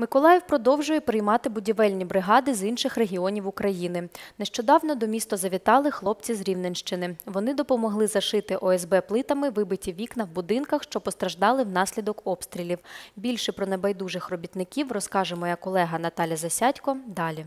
Миколаїв продовжує приймати будівельні бригади з інших регіонів України. Нещодавно до міста завітали хлопці з Рівненщини. Вони допомогли зашити ОСБ плитами вибиті вікна в будинках, що постраждали внаслідок обстрілів. Більше про небайдужих робітників розкаже моя колега Наталя Засядько далі.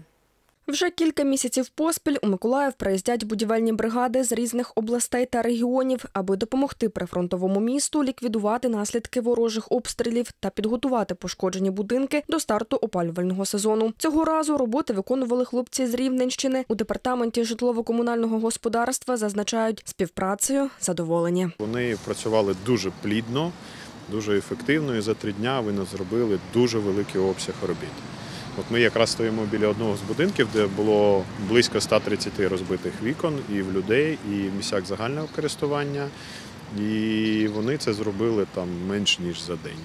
Вже кілька місяців поспіль у Миколаїв приїздять будівельні бригади з різних областей та регіонів, аби допомогти прифронтовому місту ліквідувати наслідки ворожих обстрілів та підготувати пошкоджені будинки до старту опалювального сезону. Цього разу роботи виконували хлопці з Рівненщини. У департаменті житлово-комунального господарства зазначають співпрацею задоволені. Вони працювали дуже плідно, дуже ефективно, і за три дня вони зробили дуже великий обсяг робіт. От ми якраз стоїмо біля одного з будинків, де було близько 130 розбитих вікон і в людей, і в місцях загального користування. І вони це зробили там менш ніж за день.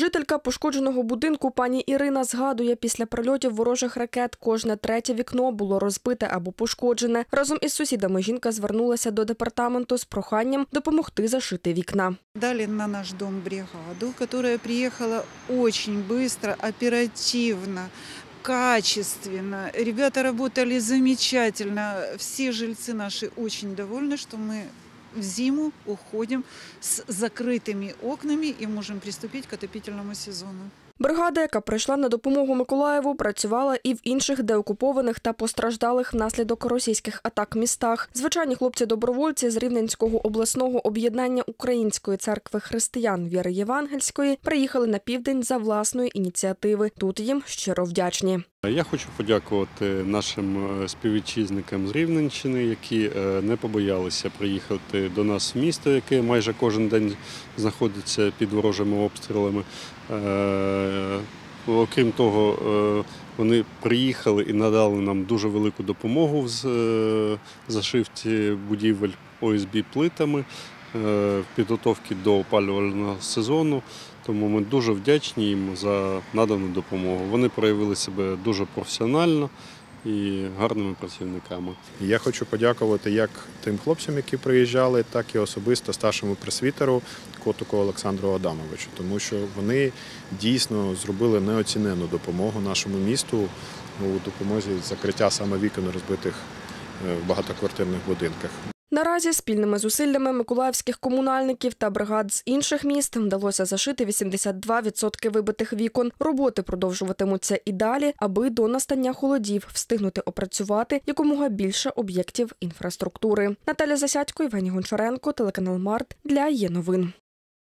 Жителька пошкодженого будинку пані Ірина згадує, після прильотів ворожих ракет кожне третє вікно було розбите або пошкоджене. Разом із сусідами жінка звернулася до департаменту з проханням допомогти зашити вікна. Дали на наш дом бригаду, которая приехала очень быстро, оперативно, качественно. Ребята работали замечательно. Все жильцы наши очень довольны, что мы в зиму уходим с закрытыми окнами и можем приступить к отопительному сезону. Бригада, яка прийшла на допомогу Миколаєву, працювала і в інших деокупованих та постраждалих внаслідок російських атак містах. Звичайні хлопці-добровольці з Рівненського обласного об'єднання Української церкви християн віри Євангельської приїхали на південь за власної ініціативи. Тут їм щиро вдячні. Я хочу подякувати нашим е, співвітчизникам з Рівненщини, які е, не побоялися приїхати до нас в місто, яке майже кожен день знаходиться під ворожими обстрілами. Е, Окрім того, вони приїхали і надали нам дуже велику допомогу в зашивці будівель ОСБ плитами в підготовці до опалювального сезону. Тому ми дуже вдячні їм за надану допомогу. Вони проявили себе дуже професіонально і гарними працівниками. Я хочу подякувати як тим хлопцям, які приїжджали, так і особисто старшому пресвітеру Котуку Олександру Адамовичу, тому що вони дійсно зробили неоцінену допомогу нашому місту у допомозі закриття саме вікон розбитих е, в багатоквартирних будинках. Наразі спільними зусиллями миколаївських комунальників та бригад з інших міст вдалося зашити 82% вибитих вікон. Роботи продовжуватимуться і далі, аби до настання холодів встигнути опрацювати якомога більше об'єктів інфраструктури. Наталя Засядько, Євгеній Гончаренко, телеканал Март для є новин.